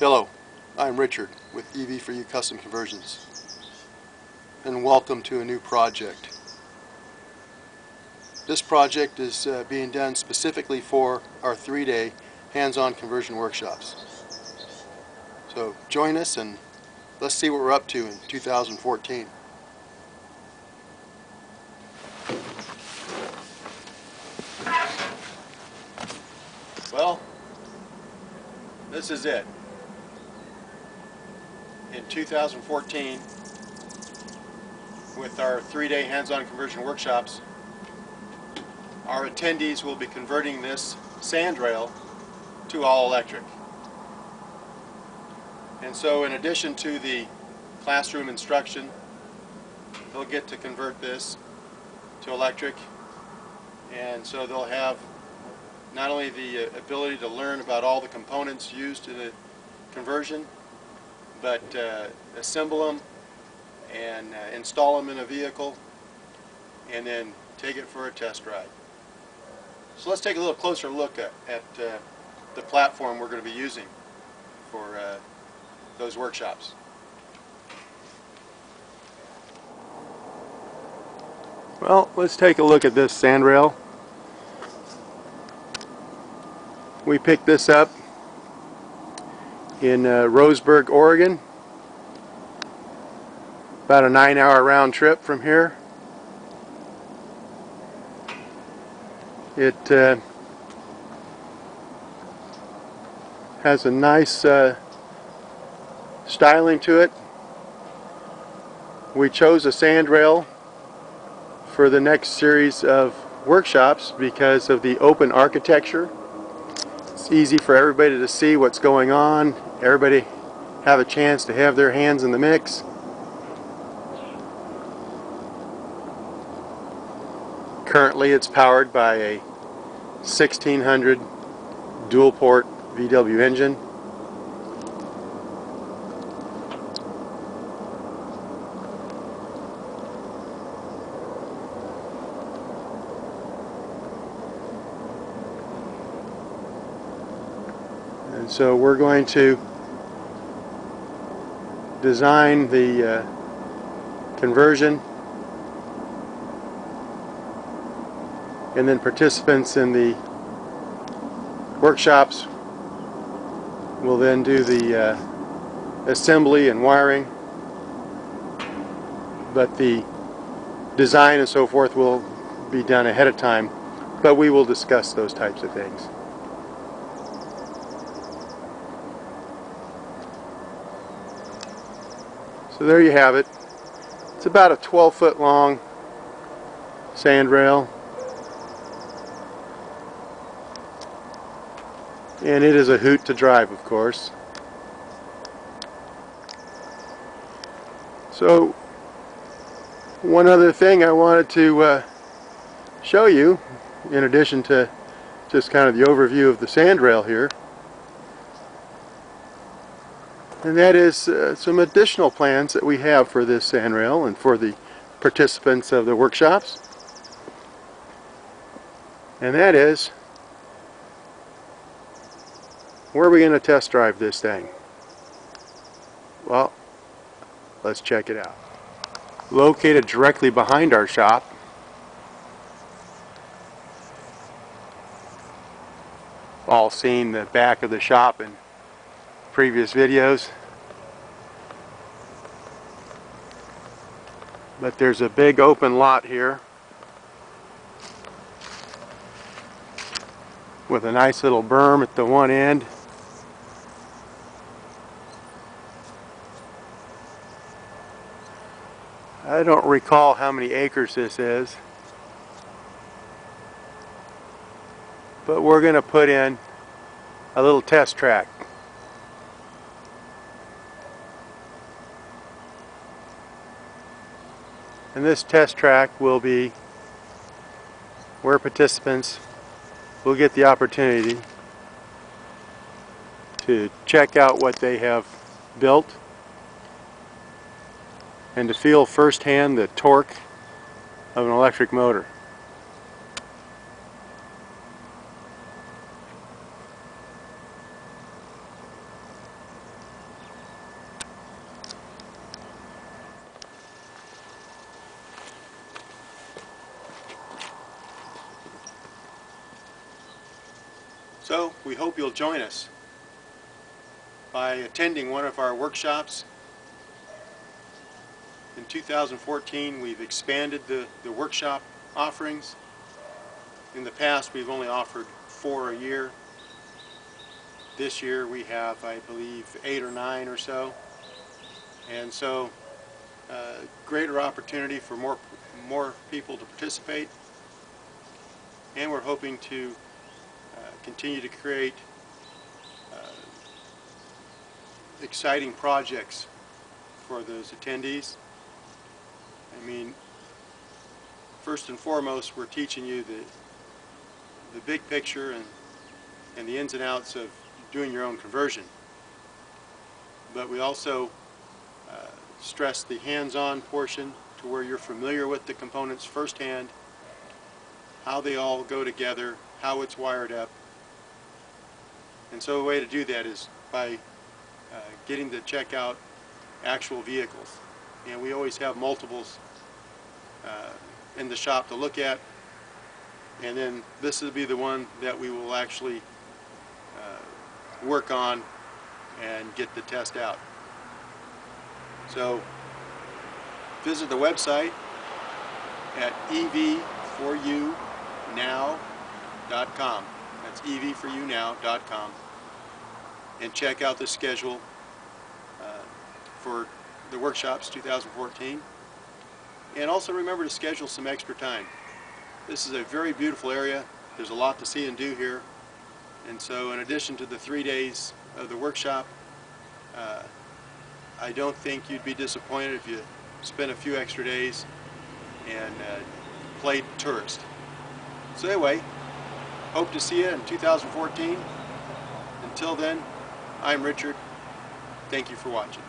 Hello, I'm Richard with EV4U Custom Conversions and welcome to a new project. This project is uh, being done specifically for our three-day hands-on conversion workshops. So join us and let's see what we're up to in 2014. Well, this is it. In 2014, with our three-day hands-on conversion workshops, our attendees will be converting this sand rail to all electric. And so in addition to the classroom instruction, they'll get to convert this to electric. And so they'll have not only the uh, ability to learn about all the components used in the conversion, but uh, assemble them and uh, install them in a vehicle and then take it for a test ride. So let's take a little closer look at, at uh, the platform we're going to be using for uh, those workshops. Well, let's take a look at this sandrail. We picked this up in uh, Roseburg, Oregon. About a nine hour round trip from here. It uh, has a nice uh, styling to it. We chose a sandrail for the next series of workshops because of the open architecture. It's easy for everybody to see what's going on. Everybody have a chance to have their hands in the mix. Currently it's powered by a 1600 dual port VW engine. And so we're going to design the uh, conversion and then participants in the workshops will then do the uh, assembly and wiring but the design and so forth will be done ahead of time but we will discuss those types of things. So there you have it. It's about a 12 foot long sand rail. and it is a hoot to drive of course so one other thing I wanted to uh, show you in addition to just kind of the overview of the sand rail here and that is uh, some additional plans that we have for this sandrail and for the participants of the workshops and that is where are we going to test drive this thing? Well, let's check it out. Located directly behind our shop all seen the back of the shop in previous videos but there's a big open lot here with a nice little berm at the one end I don't recall how many acres this is. But we're going to put in a little test track. And this test track will be where participants will get the opportunity to check out what they have built and to feel firsthand the torque of an electric motor. So we hope you'll join us by attending one of our workshops. In 2014 we've expanded the, the workshop offerings. In the past we've only offered four a year. This year we have, I believe, eight or nine or so. And so, uh, greater opportunity for more, more people to participate. And we're hoping to continue to create uh, exciting projects for those attendees. I mean, first and foremost, we're teaching you the, the big picture and, and the ins and outs of doing your own conversion. But we also uh, stress the hands-on portion to where you're familiar with the components firsthand, how they all go together, how it's wired up. And so a way to do that is by uh, getting to check out actual vehicles. And we always have multiples uh, in the shop to look at. And then this will be the one that we will actually work on and get the test out. So visit the website at ev4unow.com. That's ev4unow.com and check out the schedule uh, for the workshops 2014. And also remember to schedule some extra time. This is a very beautiful area. There's a lot to see and do here. And so in addition to the three days of the workshop, uh, I don't think you'd be disappointed if you spent a few extra days and uh, played tourist. So anyway, hope to see you in 2014. Until then, I'm Richard. Thank you for watching.